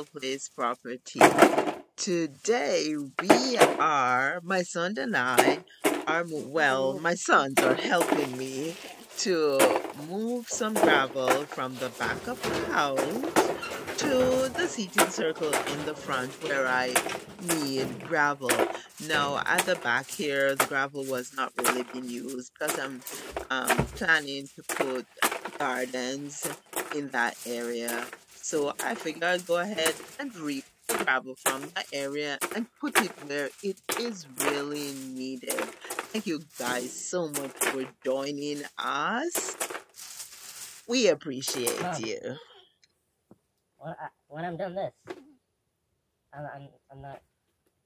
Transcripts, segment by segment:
Crystal Place property. Today we are, my son and I are, well, my sons are helping me to move some gravel from the back of the house to the seating circle in the front where I need gravel. Now at the back here the gravel was not really being used because I'm um, planning to put gardens in that area. So I figured I'd go ahead and reap the gravel from that area and put it where it is really needed. Thank you guys so much for joining us. We appreciate Mom. you. When, I, when I'm done this, I'm, I'm, I'm not.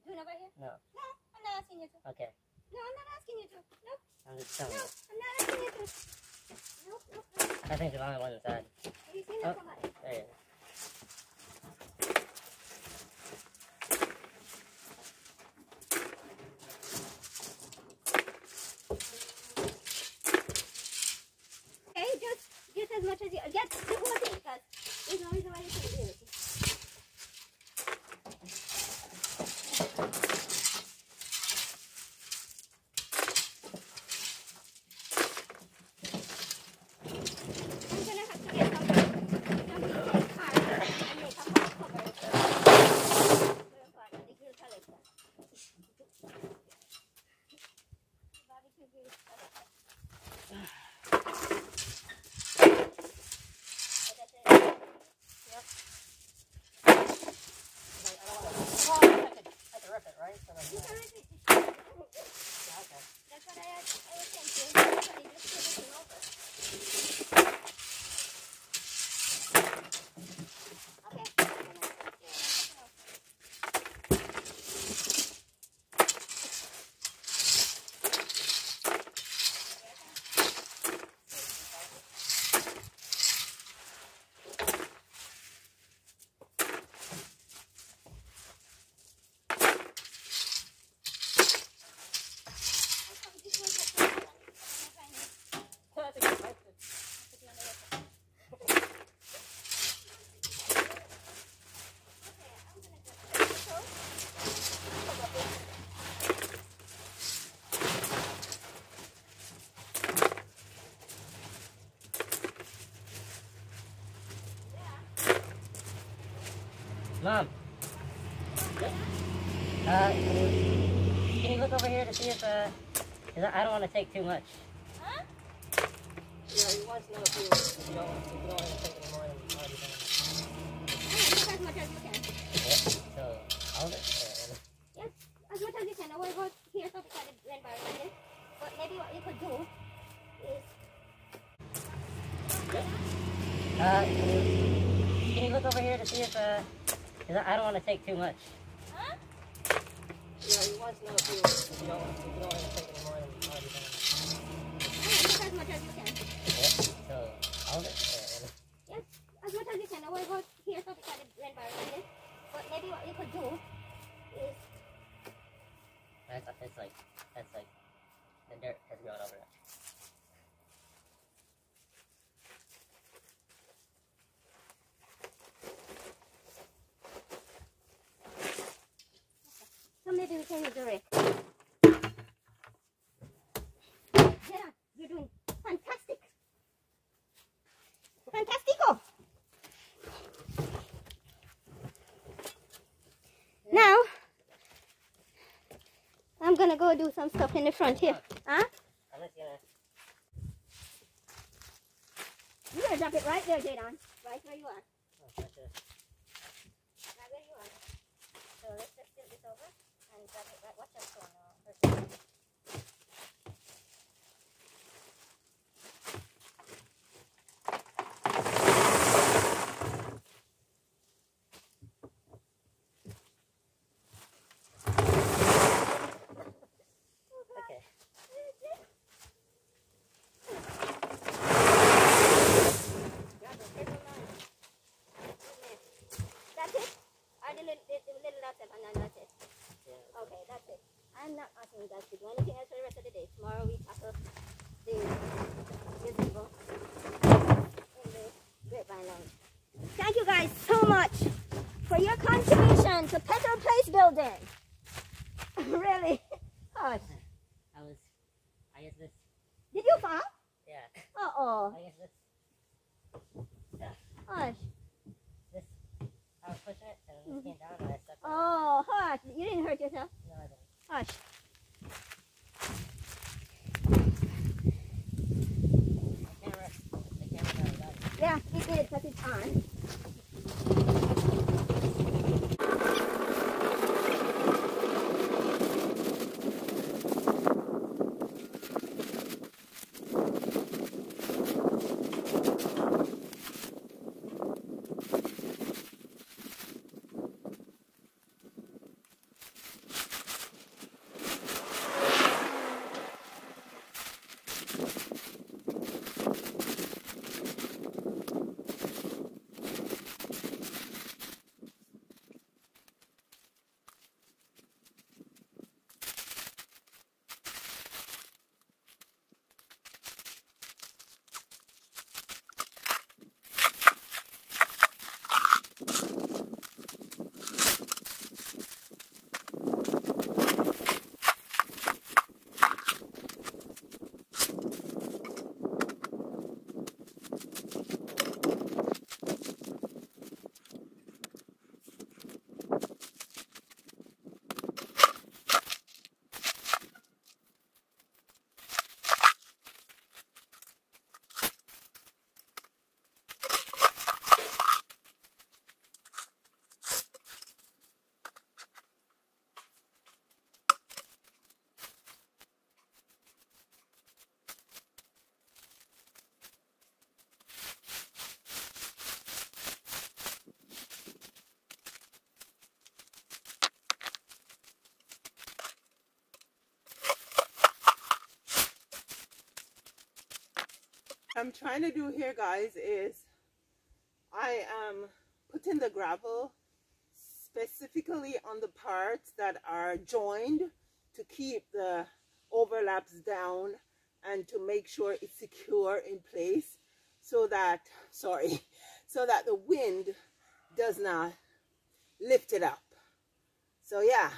Do it over here? No. No, I'm not asking you to. Okay. No, I'm not asking you to. Nope, I'm just telling no, you. I'm not asking you to. Nope, nope, nope. I think there's only one inside. Have you seen Oh. that somebody? There you go. Take too much. Huh? Yeah, he wants to know if you, if you don't, if you don't want to take any more than already done. Yes, as much as you can. Yeah, so, all of it? Uh, Yes, as much as you can. I will go here so because it blend by this. But maybe what you could do is Uh, can you, can you look over here to see if, uh, I don't want to take too much. Huh? Yeah, he wants to know if you, you don't, if you don't want to take any more than already done. Yes, as much as you can. Yeah, so, of it? Uh, Yes, as much as you can. I go here so it. But maybe what you could do is that's, that's like, that's like, the dirt has grown over it. so maybe we can use the rake. Gerard, you're doing fantastic. Fantastico. Now, I'm gonna go do some stuff in the front here. Huh? You gotta drop it right there, Jadon. Right where you are. Right where you are. So let's just this over and drop it right. Watch that stone now. Or the little, the, the little last step and then that's it? Yeah. Okay, that's it. I'm not asking you guys to do anything else for the rest of the day. Tomorrow we tackle the gazebo in the grapevine lounge. Thank you guys so much for your contribution to Petal Place building. really? Hush. I was, I guess this, Did you fall? yeah, Uh-oh. I guess this, Hush. this, I was pushing it and it mm-hmm. came down and I stepped on Oh, hush. You didn't hurt yourself. No, I didn't. Hush. The camera, the camera. Yeah, it because it's on. I'm trying to do here, guys, is I am putting the gravel specifically on the parts that are joined to keep the overlaps down and to make sure it's secure in place so that, sorry, so that the wind does not lift it up. So yeah,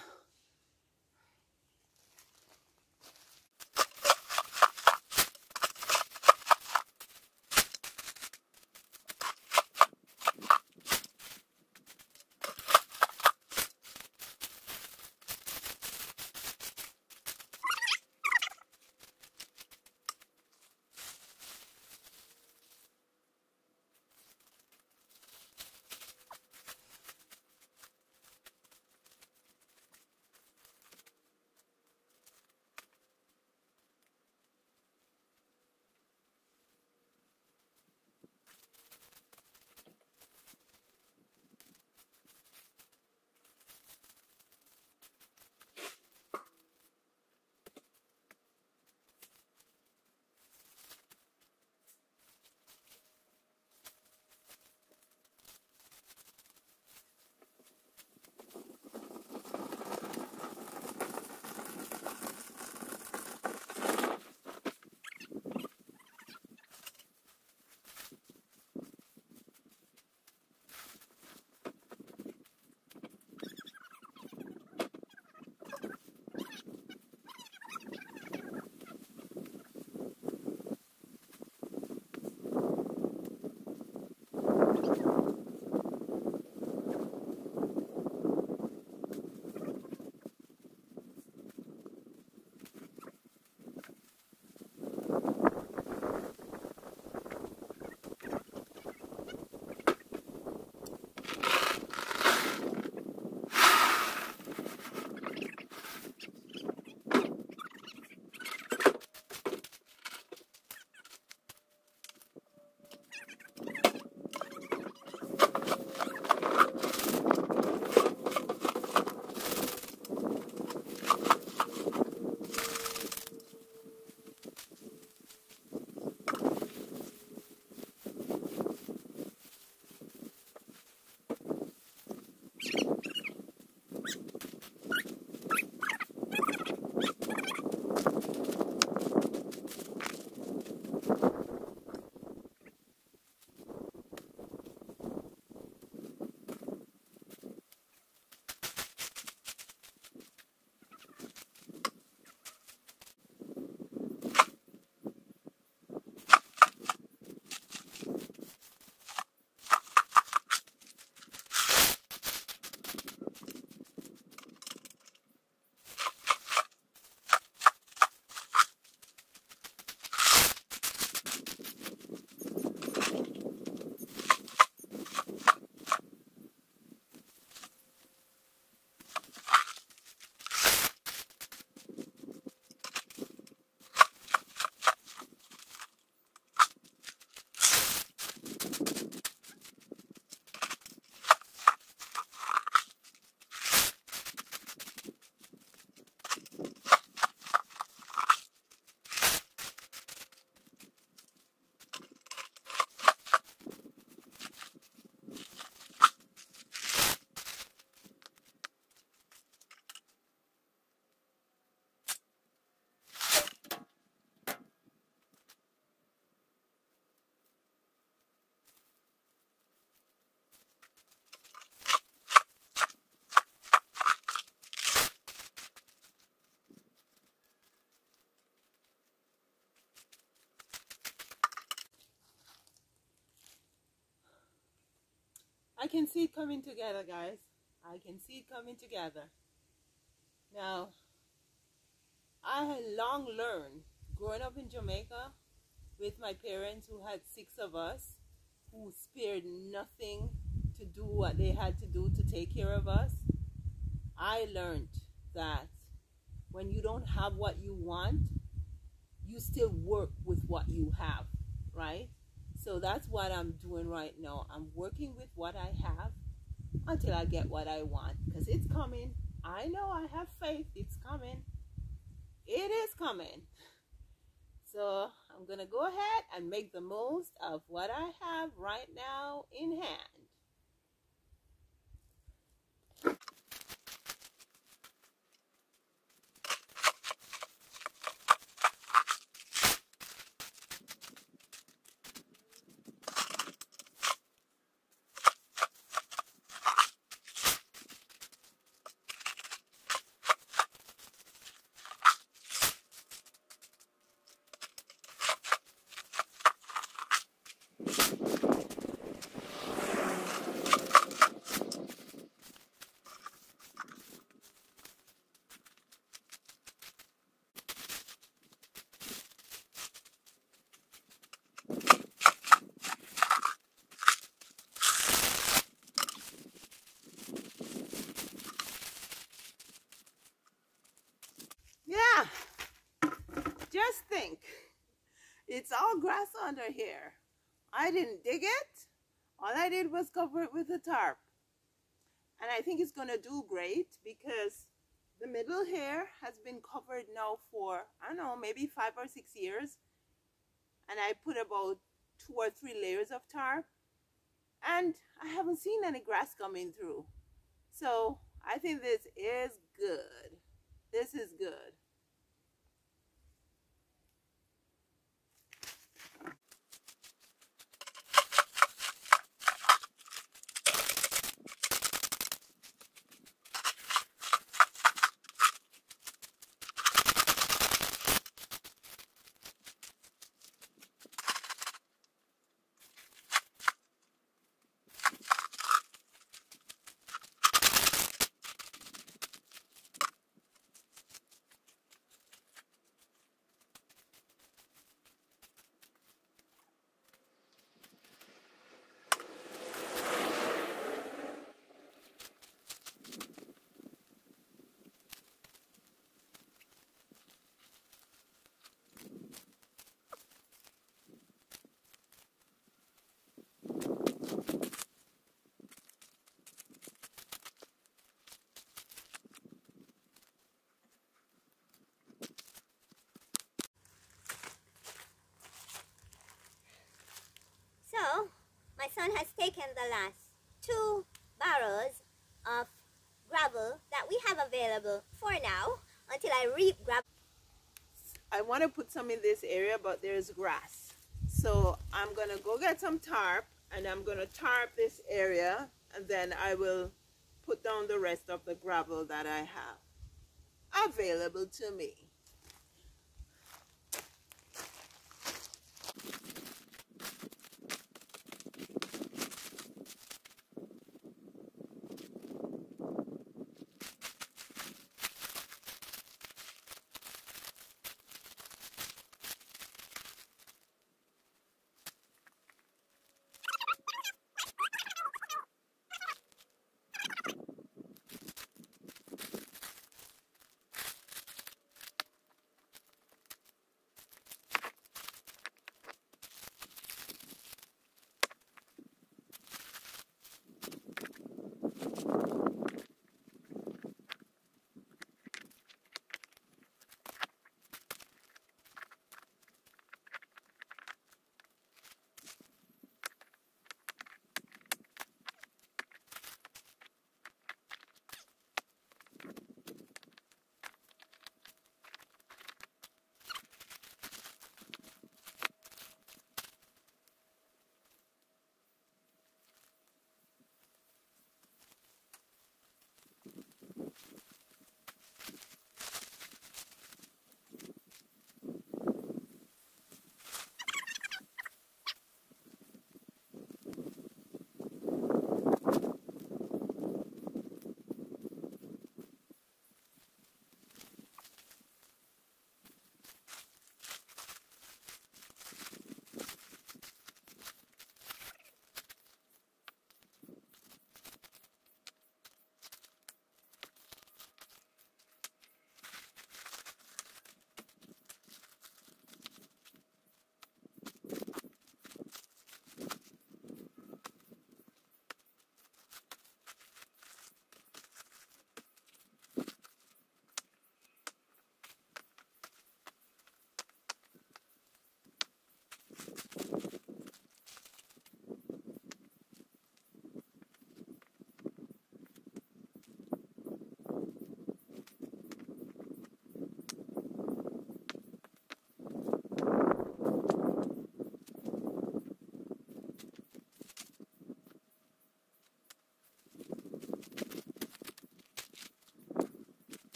I can see it coming together, guys. I can see it coming together. Now, I had long learned growing up in Jamaica with my parents who had six of us who spared nothing to do what they had to do to take care of us. I learned that when you don't have what you want, you still work with what you have, right? So that's what I'm doing right now. I'm working with what I have until I get what I want because it's coming. I know I have faith. It's coming. It is coming. So I'm going to go ahead and make the most of what I have right now in hand. Just think. It's all grass under here. I didn't dig it. All I did was cover it with a tarp. And I think it's going to do great because the middle here has been covered now for, I don't know, maybe five or six years. And I put about two or three layers of tarp. And I haven't seen any grass coming through. So I think this is good. This is good. Son has taken the last two barrels of gravel that we have available for now until I reap gravel. I want to put some in this area, but there's grass. So I'm going to go get some tarp and I'm going to tarp this area and then I will put down the rest of the gravel that I have available to me.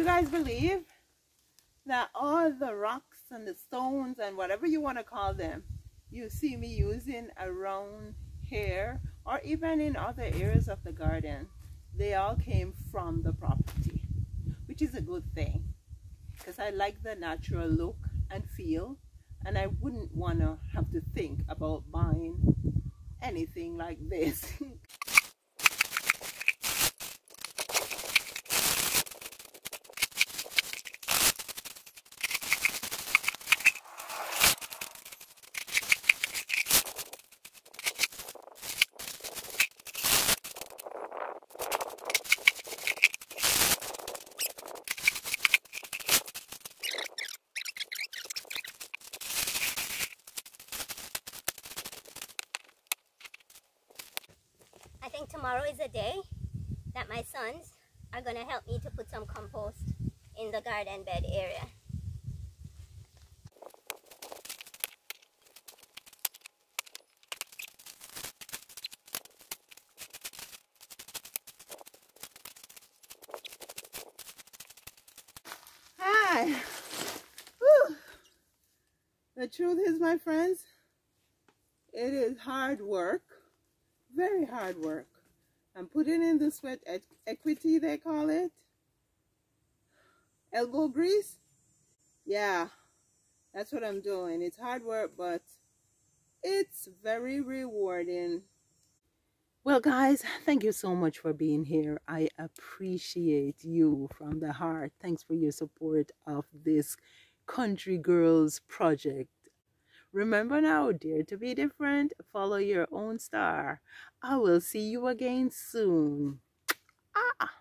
You guys believe that all the rocks and the stones and whatever you want to call them, you see me using around here or even in other areas of the garden, they all came from the property, which is a good thing because I like the natural look and feel and I wouldn't want to have to think about buying anything like this. tomorrow is a day that my sons are going to help me to put some compost in the garden bed area. Hi. Whew. The truth is, my friends, it is hard work, very hard work. I'm putting in the sweat equity, they call it. Elbow grease. Yeah, that's what I'm doing. It's hard work, but it's very rewarding. Well, guys, thank you so much for being here. I appreciate you from the heart. Thanks for your support of this Country Girls project. Remember now, dare to be different, follow your own star. I will see you again soon. Ah.